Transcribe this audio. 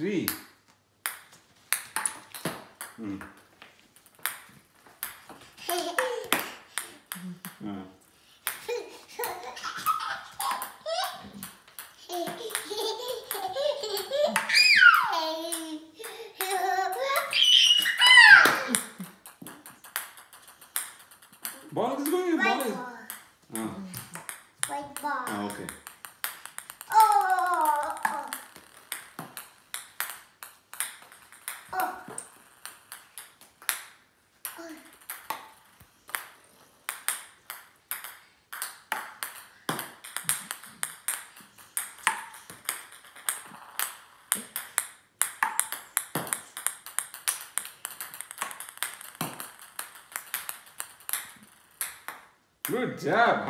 three. Hmm. Ah. Ball is going. Ball White is. ball. White ball. okay. Good job.